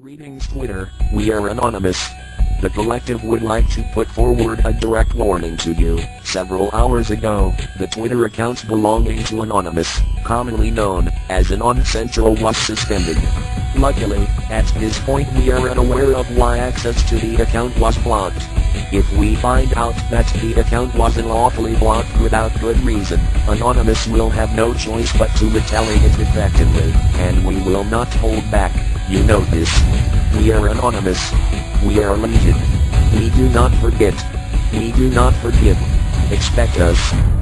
Greetings Twitter, we are Anonymous. The collective would like to put forward a direct warning to you. Several hours ago, the Twitter accounts belonging to Anonymous, commonly known as Anon Central was suspended. Luckily, at this point we are unaware of why access to the account was blocked. If we find out that the account was unlawfully blocked without good reason, Anonymous will have no choice but to retaliate effectively, and we will not hold back. You know this. We are Anonymous. We are Legion. We do not forget. We do not forgive. Expect us.